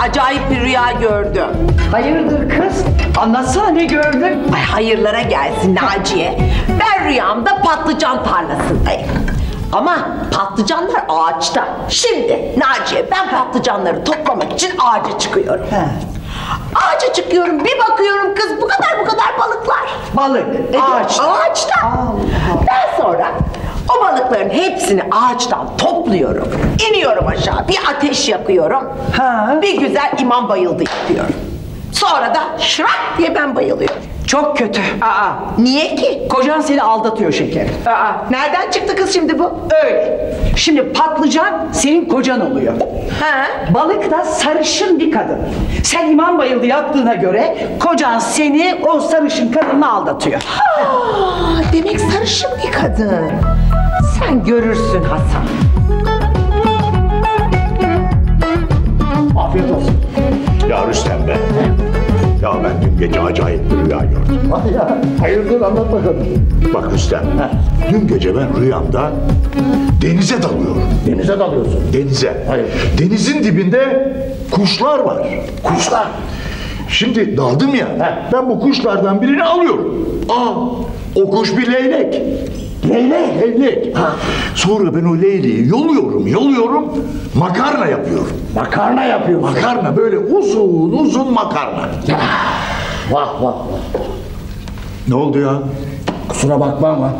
acayip bir rüya gördüm. Hayırdır kız? Anlatsana ne gördün? Ay hayırlara gelsin Naciye. Ben rüyamda patlıcan tarlasındayım. Ama patlıcanlar ağaçta. Şimdi Naciye ben patlıcanları toplamak için ağaca çıkıyorum. He. Ağaca çıkıyorum bir bakıyorum kız bu kadar bu kadar balıklar. Balık, ağaç. Ağaçta. Allah. Ben sonra o balıkların hepsini ağaçtan topluyorum. İniyorum aşağı bir ateş yakıyorum. Ha. Bir güzel imam bayıldı yapıyorum. Sonra da şırak diye ben bayılıyorum. Çok kötü. Aa, Niye ki? kocan seni aldatıyor şekerim. Aa, nereden çıktı kız şimdi bu? Öyle. Şimdi patlıcan senin kocan oluyor. Ha? Balık da sarışın bir kadın. Sen imam bayıldı yaptığına göre kocan seni o sarışın kadınla aldatıyor. Aa, demek sarışın bir kadın. Sen görürsün Hasan. Gece acayip bir rüya gördüm. Hadi ya. Hayırdır anlat bakalım. Bak Rüstem, dün gece ben rüyamda denize dalıyorum. Denize dalıyorsun. Denize. Hayır. Denizin dibinde kuşlar var. Kuşlar. Şimdi daldım ya, He. ben bu kuşlardan birini alıyorum. Aa, o kuş bir leylek. Leylek. Leylek. Sonra ben o leyleği yoluyorum, yoluyorum, makarna yapıyorum. Makarna yapıyorsun. Makarna böyle uzun uzun makarna. Vah vah vah. Ne oldu ya? Kusura bakma ama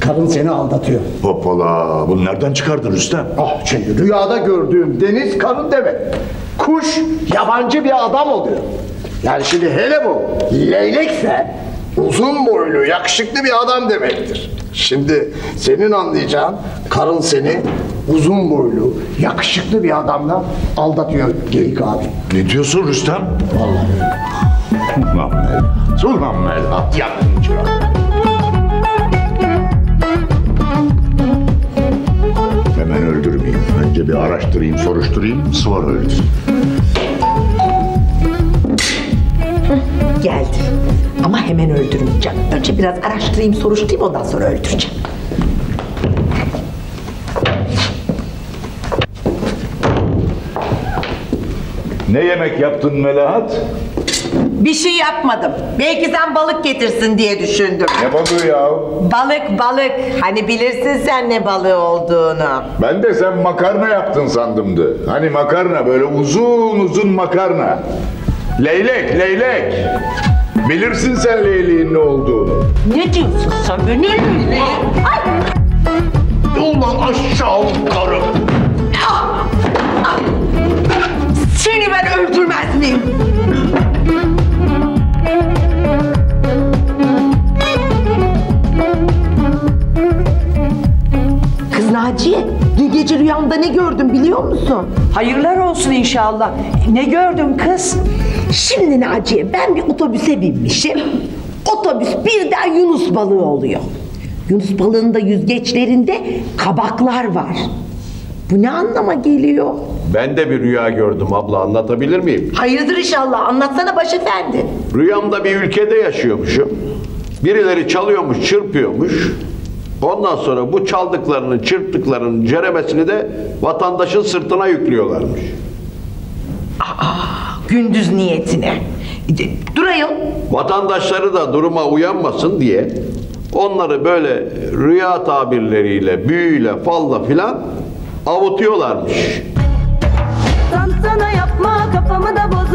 kadın seni aldatıyor. Hoppala, bunu nereden çıkardın Rüstem? Ah şimdi rüyada gördüğüm deniz karı demek. Kuş yabancı bir adam oluyor. Yani şimdi hele bu leylekse uzun boylu yakışıklı bir adam demektir. Şimdi senin anlayacağın karın seni uzun boylu yakışıklı bir adamla aldatıyor geyik abi. Ne diyorsun Rüstem? Vallahi Melahat, ulan Melahat yaktın çırağı. Hemen öldürmeyeyim. Önce bir araştırayım, soruşturayım, sonra öldüreyim. Geldi. Ama hemen öldürmeyeceğim. Önce biraz araştırayım, soruşturayım ondan sonra öldüreceğim. Ne yemek yaptın Melahat? Bir şey yapmadım. Belki sen balık getirsin diye düşündüm. Ne balığı ya? Balık balık. Hani bilirsin sen ne balığı olduğunu. Ben de sen makarna yaptın sandımdı. Hani makarna böyle uzun uzun makarna. Leylek, leylek. Bilirsin sen leyleğin ne olduğunu. Ne diyorsun sen? Ne öyle? Ay! Ulan aşağı karı. Dün gece rüyamda ne gördüm biliyor musun? Hayırlar olsun inşallah. Ne gördün kız? Şimdi Naciye ben bir otobüse binmişim. Otobüs birden Yunus balığı oluyor. Yunus balığının da yüzgeçlerinde kabaklar var. Bu ne anlama geliyor? Ben de bir rüya gördüm abla anlatabilir miyim? Hayırdır inşallah anlatsana başefendi. Rüyamda bir ülkede yaşıyormuşum. Birileri çalıyormuş, çırpıyormuş. Ondan sonra bu çaldıklarının, çırptıklarının ceremesini de vatandaşın sırtına yüklüyorlarmış. Gündüz niyetine. Dur ayol. Vatandaşları da duruma uyanmasın diye onları böyle rüya tabirleriyle, büyüyle, falla filan avutuyorlarmış. Tantana yapma kafamı da valla